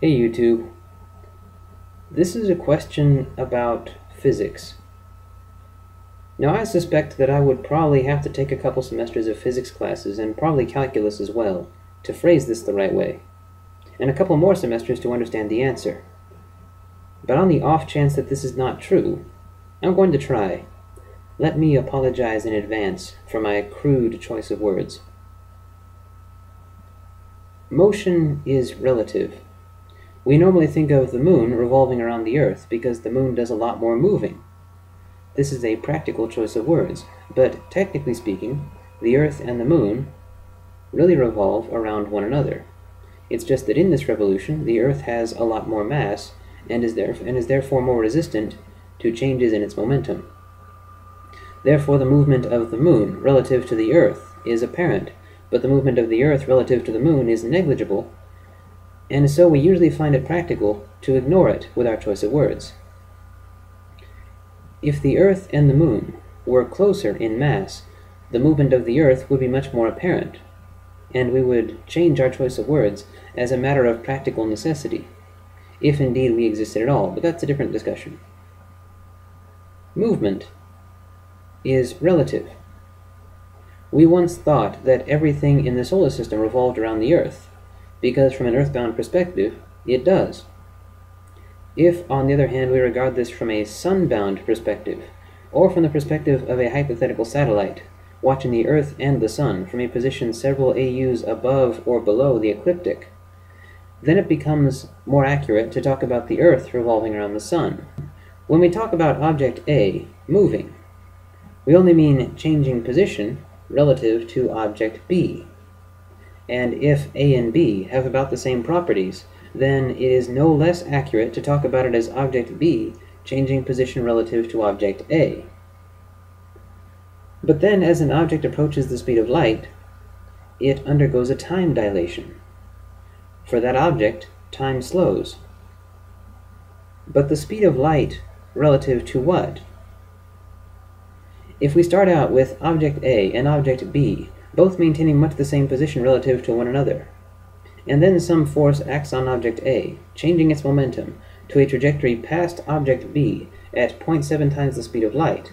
Hey YouTube. This is a question about physics. Now I suspect that I would probably have to take a couple semesters of physics classes, and probably calculus as well, to phrase this the right way, and a couple more semesters to understand the answer. But on the off chance that this is not true, I'm going to try. Let me apologize in advance for my crude choice of words. Motion is relative. We normally think of the moon revolving around the Earth because the moon does a lot more moving. This is a practical choice of words, but technically speaking, the Earth and the moon really revolve around one another. It's just that in this revolution, the Earth has a lot more mass and is, and is therefore more resistant to changes in its momentum. Therefore, the movement of the moon relative to the Earth is apparent, but the movement of the Earth relative to the moon is negligible and so we usually find it practical to ignore it with our choice of words. If the Earth and the Moon were closer in mass, the movement of the Earth would be much more apparent, and we would change our choice of words as a matter of practical necessity, if indeed we existed at all, but that's a different discussion. Movement is relative. We once thought that everything in the solar system revolved around the Earth, because from an earthbound perspective, it does. If, on the other hand, we regard this from a sunbound perspective, or from the perspective of a hypothetical satellite, watching the Earth and the Sun from a position several AUs above or below the ecliptic, then it becomes more accurate to talk about the Earth revolving around the Sun. When we talk about object A moving, we only mean changing position relative to object B. And if A and B have about the same properties, then it is no less accurate to talk about it as object B changing position relative to object A. But then as an object approaches the speed of light, it undergoes a time dilation. For that object, time slows. But the speed of light relative to what? If we start out with object A and object B both maintaining much the same position relative to one another. And then some force acts on object A, changing its momentum to a trajectory past object B at 0.7 times the speed of light.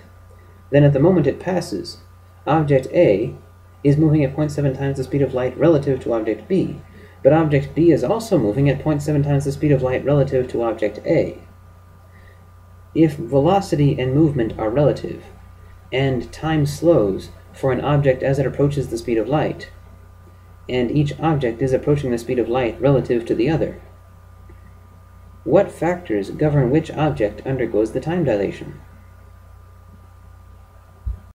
Then at the moment it passes, object A is moving at 0.7 times the speed of light relative to object B, but object B is also moving at 0.7 times the speed of light relative to object A. If velocity and movement are relative, and time slows for an object as it approaches the speed of light, and each object is approaching the speed of light relative to the other. What factors govern which object undergoes the time dilation?